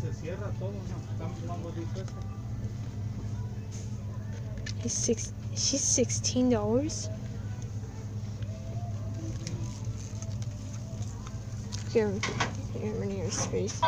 se cierra todo, ¿no? Está más bonito este. He's six. She's sixteen dollars. Here, here, near space.